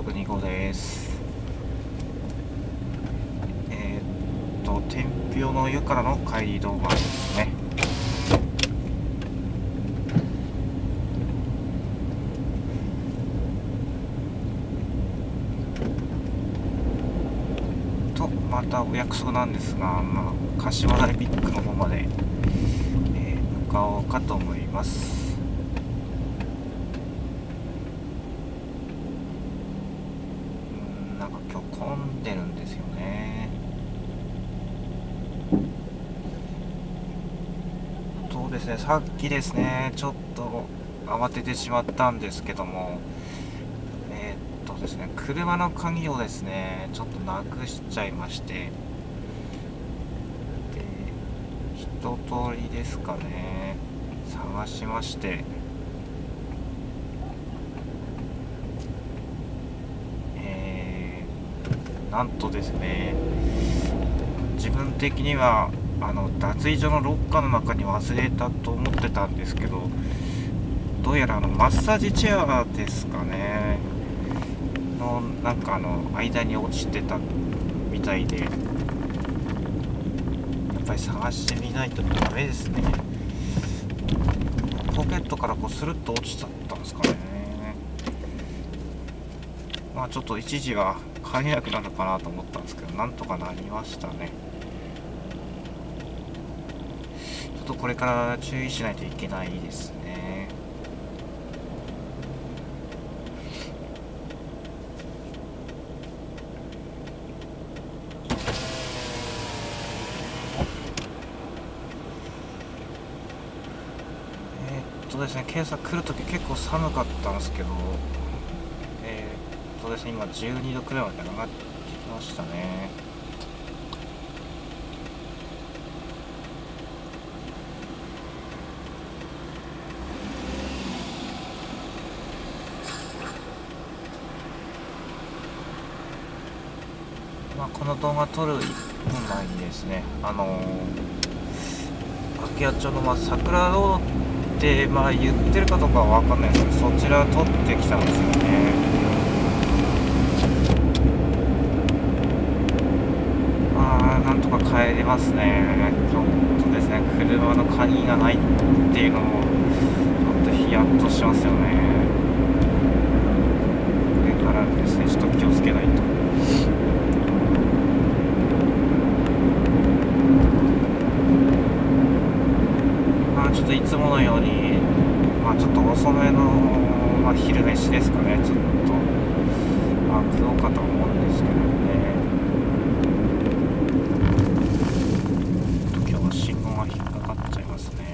8625です。えー、っと天平の湯からの帰り動画ですね。とまたお約束なんですが、まあ、柏台ビッグの方まで、えー、向かおうかと思います。てるんですね。さっきですねちょっと慌ててしまったんですけども。えー、っとですね車の鍵をですねちょっとなくしちゃいまして。で一通りですかね探しましてえー、なんとですね自分的にはあの脱衣所のロッカーの中に忘れたと思ってたんですけどどうやらあのマッサージチェアですかねのなんかあの間に落ちてたみたいでやっぱり探してみないとダメですね。ポケットからこうスルッと落ちちゃったんですかね。まあちょっと一時は帰れなくなるのかなと思ったんですけどなんとかなりましたね。ちょっとこれから注意しないといけないですね。えー、っとですね今朝来る時結構寒かったんですけどー、っとですね。今12度くらいまで上がってきましたね。まあこの動画撮る1分前にですねあの柿谷町の、まあ、桜ローってまあ言ってるかどうかは分かんないですけどそちら撮ってきたんですよねまあなんとか帰れますね。ちょっとですね車の鍵がないっていうのもちょっとヒヤッとしますよね。これからですねちょっと気をつけないと。ちょっといつものように、まあ、ちょっと遅めの、まあ、昼飯ですかね。ちょっと、まあ、食おうかと思うんですけどね今日は信号が引っかかっちゃいますね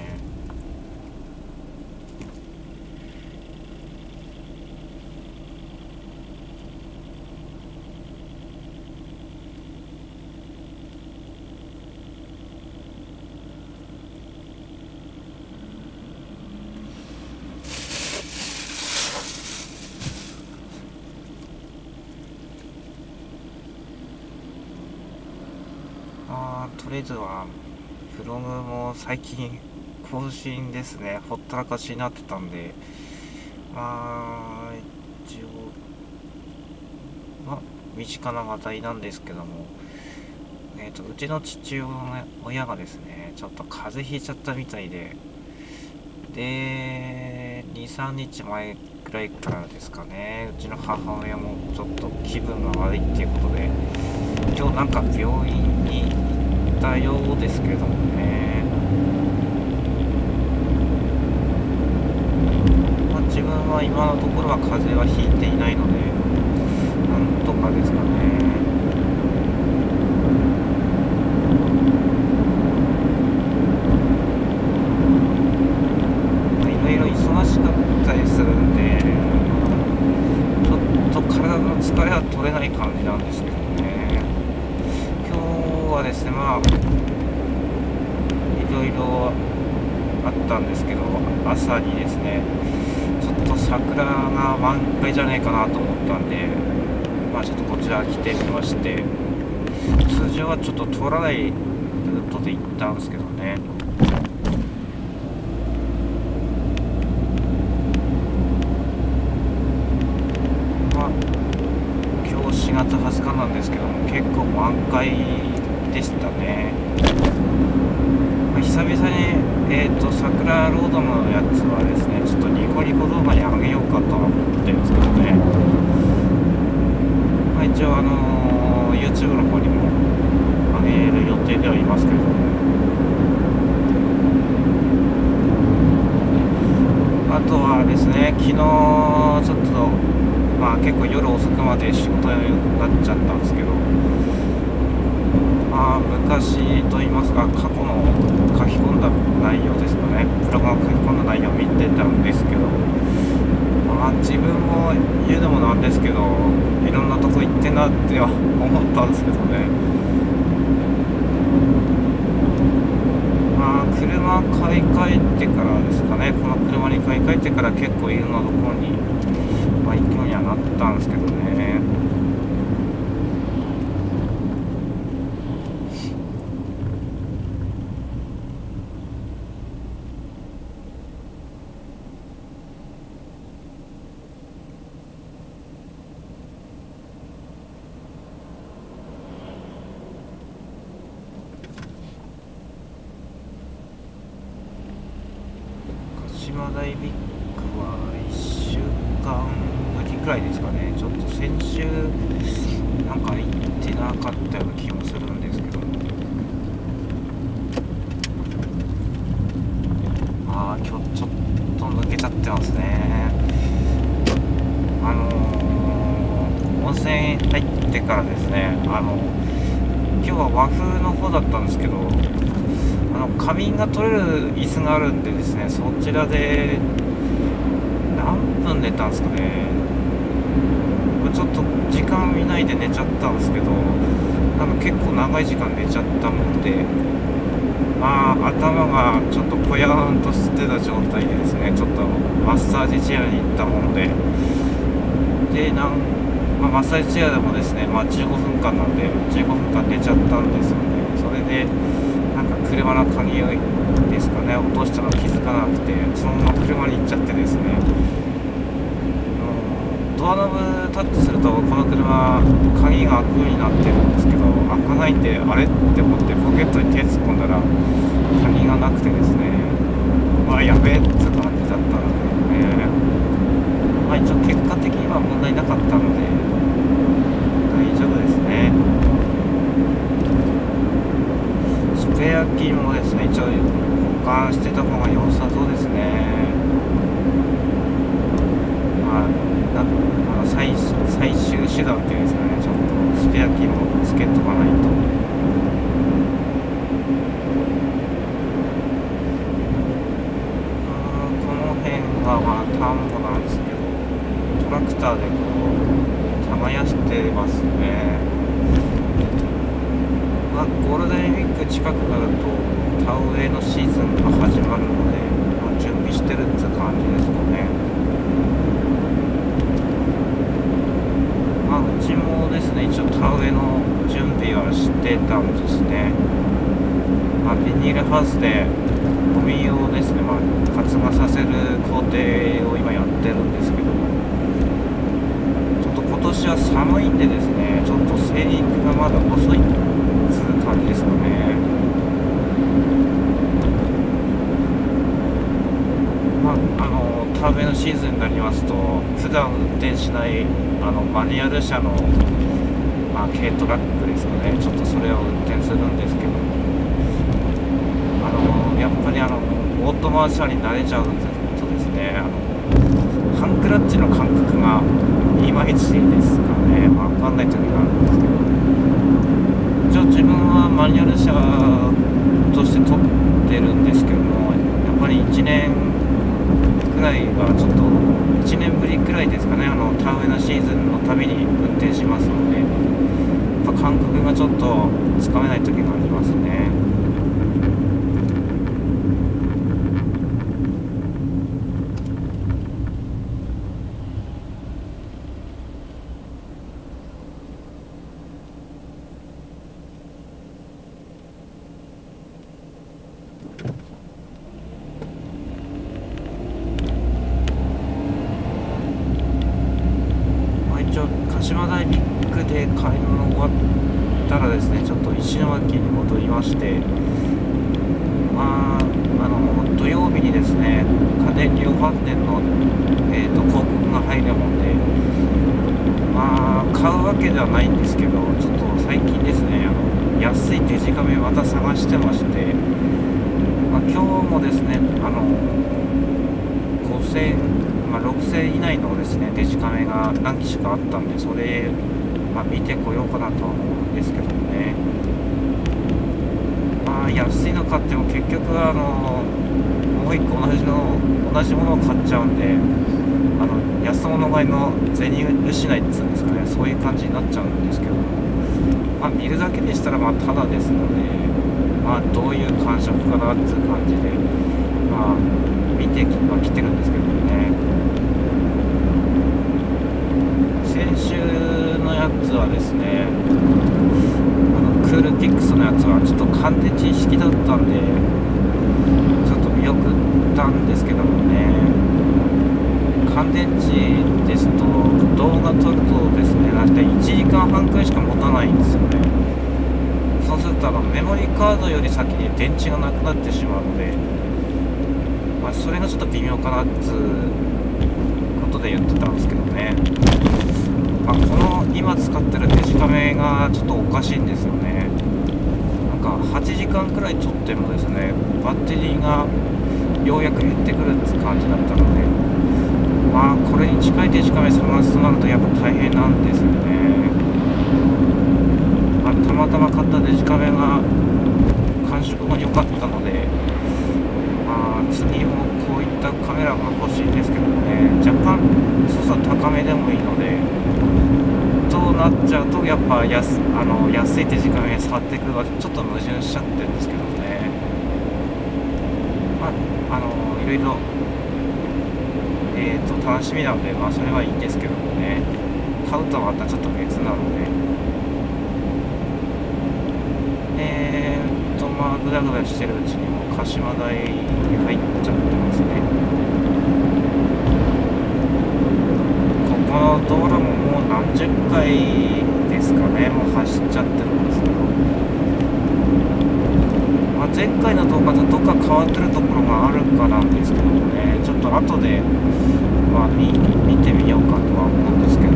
とりあえずはブログも最近更新ですね。ほったらかしになってたんで。まあ一応まあ身近な話題なんですけども。えーと、うちの父親がですねちょっと風邪ひいちゃったみたいで。で23日前くらいからですかね。うちの母親もちょっと気分が悪いっていうことで今日なんか病院に行たようですけどもね、まあ、自分は今のところは風邪はひいていないのでなんとかですかね。いろいろ忙しかったりするんでちょっと体の疲れは取れない感じなんですけどね。はですねまあいろいろあったんですけど朝にですねちょっと桜が満開じゃねえかなと思ったんでまあちょっとこちら来てみまして通常はちょっと通らないルートで行ったんですけどね。まあ1月20日なんですけども結構満開でしたね、まあ、久々に、えーと、桜ロードのやつはですねちょっとニコニコ動画にあげようかとは思ってるんですけどね、まあ、一応あのー、YouTube の方にもあげる予定ではいますけどもあとはですね昨日ちょっとまあ結構夜遅くまで仕事になっちゃったんですけどまあ昔と言いますか過去の書き込んだ内容ですかね。プログラム書き込んだ内容を見てたんですけどまあ自分も言うのもなんですけどいろんなとこ行ってなっては思ったんですけどね。まあ車買い替えてからですかね。この車に買い替えてから結構いろんなところに、まあ、行くようにはなったんですけどね島大ビッグは1週間ぶりくらいですかねちょっと先週なんか行ってなかったような気もするんですけど。ああ今日ちょっと抜けちゃってますね。あのー、温泉入ってからですね。あの今日は和風の方だったんですけどあの仮眠が取れる椅子があるんでですねそちらで何分寝たんですかね。ちょっと時間見ないで寝ちゃったんですけどなんか結構長い時間寝ちゃったもんでまあ頭がちょっとぽやんとしてた状態でですねちょっとマッサージチェアに行ったもので。でなん、まあ、マッサージチェアでもですね、まあ、15分間なんで15分間寝ちゃったんですよね。それでなんか車の鍵ですかね落としたの気づかなくてそのまま車に行っちゃってですね。ドアノブタッチするとこの車鍵が開くようになってるんですけど開かないんであれって思ってポケットに手突っ込んだら鍵がなくてですねまあやべえって感じだったのでねまあ一応結果的には問題なかったので大丈夫ですね。スペアキーもですね一応保管してた方が良さそうですね。まあなあの最最終手段っていうんですかねちょっとスペアキーもつけとかないとこの辺がまあ田んぼなんですけどトラクターでこう耕してますねまあ、ゴールデンウィーク近くなると田植えのシーズンが始まるので、まあ、準備してるって感じですかねまあうちもですね一応田植えの準備はしてたんですね。まあ、ビニールハウスでゴミをですね、まあ、発芽させる工程を今やってるんですけどちょっと今年は寒いんでですねちょっと生育がまだ遅いという感じですかね。まああの田植えのシーズンになりますと普段運転しないあのマニュアル車の、まあ、軽トラックですかね。ちょっとそれを運転するんですけど。あのやっぱりあのオートマ車に慣れちゃうとですね。あのハンクラッチの感覚がいまいちですかね。分かんない時があるんですけど。一応自分はマニュアル車として取ってるんですけどもやっぱり1年くらいはちょっと1年ぶりくらいですかね。あの田植えのシーズンのたびに運転しますので。ぱ感覚がちょっとつかめない時がありますね。家電量販店の、えーと、広告が入るもんでまあ買うわけではないんですけどちょっと最近ですねあの安いデジカメまた探してまして、まあ、今日もですねあの5000、まあ、6000以内のですねデジカメが何機しかあったんでそれ、まあ、見てこようかなとは思うんですけどもね。まあ安いの買っても結局あのう一個同じの同じものを買っちゃうんであの安物買いの銭失いっつうんですかねそういう感じになっちゃうんですけど、まあ、見るだけでしたらまただですのでまあどういう感触かなっていう感じでまあ見ては来てるんですけどね。先週のやつはですねあのクールティックスのやつはちょっと乾電池式だったんでたんですけどもね。乾電池ですと動画撮るとですね大体1時間半くらいしか持たないんですよね。そうするとあのメモリーカードより先に電池がなくなってしまうので、まあ、それがちょっと微妙かなっつうことで言ってたんですけどね、まあ、この今使ってるデジカメがちょっとおかしいんですよね。なんか8時間くらい撮ってもですねバッテリーがようやく減ってくるって感じだったのでまあこれに近いデジカメ探すとなるとやっぱ大変なんですよね、まあ、たまたま買ったデジカメが感触が良かったのでまあ次もこういったカメラが欲しいんですけどもね。若干操作高めでもいいのでとなっちゃうとやっぱ安あの安いデジカメ触ってくるはちょっと矛盾しちゃってるんですけど。まああのいろいろえーと、楽しみなので、まあ、それはいいんですけどもね。買うとはまたちょっと別なので。えーとまあグダグダしてるうちにも鹿島台に入っちゃってますね。ここの道路ももう何十回ですかね。もう走っちゃってるんですけど、まあ、前回の動画とどっか変わってるところがあるかなんですけどもねちょっと後でまあ見見てみようかとは思うんですけど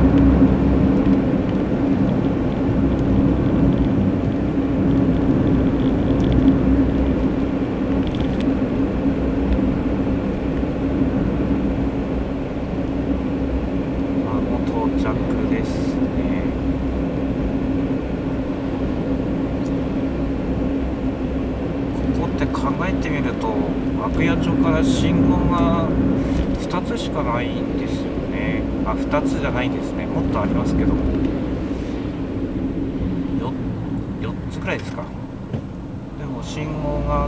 まあもう到着ですねここって考えてみると悪夜町から信号が2つしかないんですよまあ2つじゃないですね。もっとありますけど。4, 4つくらいですか。でも信号が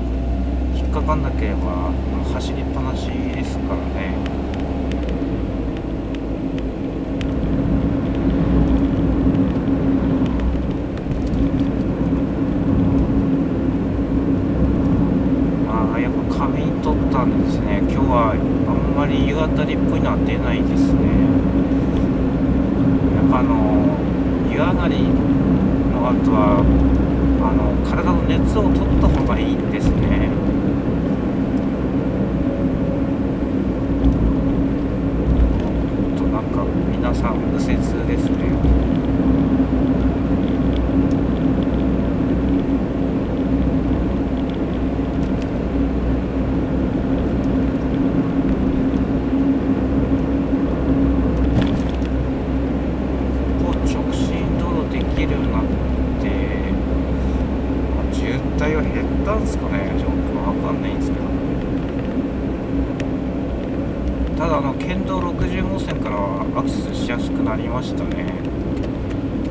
引っかかんなければ走りっぱなしですからね当たりっぽいのは出ないですねやっぱあの湯上がりの後はあの体の熱を取った方がいいんですねとなんか皆さん右折ですねできるようになって、まあ、渋滞は減ったんですかね。状況わかんないんですけど。ただあの県道60号線からはアクセスしやすくなりましたね。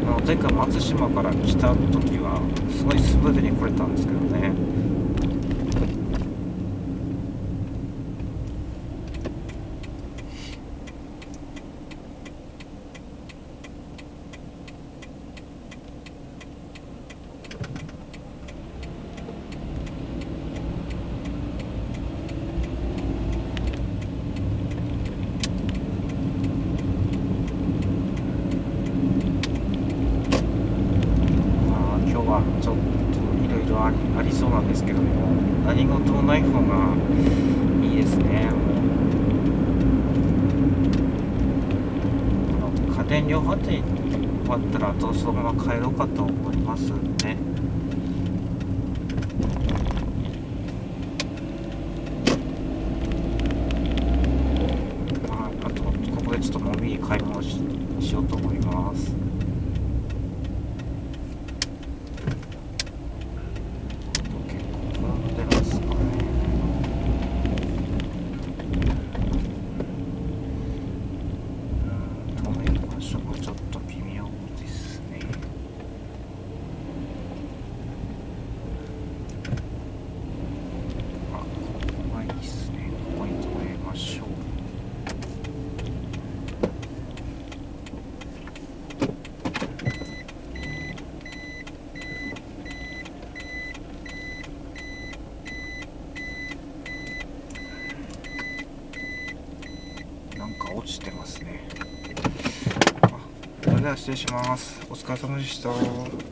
あの前回松島から来た時はすごいスムーズに来れたんですけどね。そのまま帰ろうかと思いますね。失礼します。お疲れ様でした。